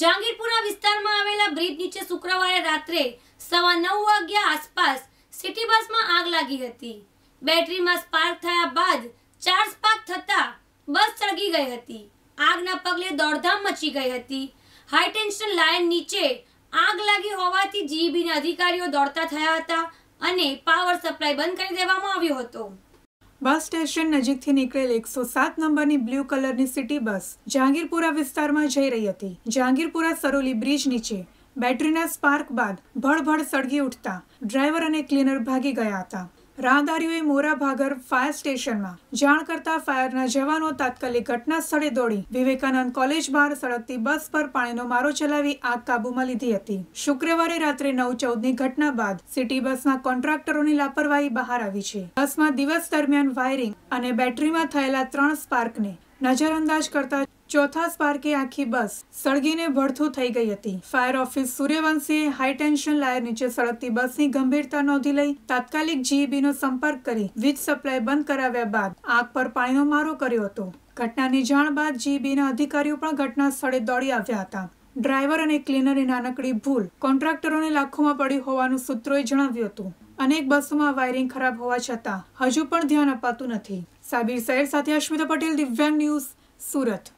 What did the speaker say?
જહાંગીરપુરા વિસ્તારમાં આવેલા બ્રિજ નીચે શુક્રવારે રાત્રે સવા નવ વાગ્યા આસપાસ સિટી બસમાં આગ લાગી હતી. બેટરીમાં સ્પાર્ક થયા બાદ ચાર સ્પાર્ક થતા બસ સળગી ગઈ હતી. આગના પગલે દોડધામ મચી ગઈ હતી. હાઈ ટેન્શન લાઇન નીચે આગ લાગી હોવાથી જીઈબીના અધિકારીઓ દોડતા થયા હતા અને પાવર સપ્લાય બંધ કરી દેવામાં આવ્યો હતો. બસ સ્ટેશન નજીકથી નીકળેલ એકસો સાત નંબરની બ્લુ કલરની સિટી બસ જહાંગીરપુરા વિસ્તારમાં જઈ રહી હતી. જહાંગીરપુરા સરોલી બ્રિજ નીચે બેટરીના સ્પાર્ક બાદ ભડભડ સળગી ઉઠતા ડ્રાઈવર અને ક્લીનર ભાગી ગયા હતા. રાહદારીઓએ મોરા ભાગર ફાયર સ્ટેશનમાં. જાણ કરતા ફાયરના જવાનો તાત્કાલિક ઘટના સ્થળે દોડી. વિવેકાનંદ કોલેજ બહાર સળગતી બસ પર પાણીનો મારો ચલાવી આગ કાબૂમાં લીધી હતી. શુક્રવારે રાત્રે નવ ચૌદની ઘટના બાદ સિટી બસના કોન્ટ્રાક્ટરોની લાપરવાહી બહાર આવી છે. બસમાં દિવસ દરમિયાન વાયરિંગ અને બેટરીમાં થયેલા ત્રણ સ્પાર્કને નજરઅંદાજ કરતા ચોથા સ્પાર્કે આખી બસ સળગીને ભડથું થઈ ગઈ હતી. ફાયર ઓફિસ સૂર્યવંશીએ હાઈ ટેન્શન લાયર નીચે સળગતી બસની ગંભીરતા નોંધી લઈ તાત્કાલિક જીઈબીનો સંપર્ક કરી વીજ સપ્લાય બંધ કરાવ્યા બાદ આગ પર પાણીનો મારો કર્યો હતો. ઘટનાની જાણ બાદ જીઈબીના અધિકારીઓ પણ ઘટના સ્થળે દોડી આવ્યા હતા. ડ્રાઈવર અને ક્લીનરની નાનકડી ભૂલ કોન્ટ્રાક્ટરોને લાખોમાં પડી હોવાનું સૂત્રોએ જણાવ્યું હતું. અનેક બસોમાં વાયરિંગ ખરાબ હોવા છતાં હજુ પણ ધ્યાન અપાતું નથી. સાબિર શહેર સાથે અશ્મિતા પટેલ દિવ્યાંગ ન્યૂઝ સુરત.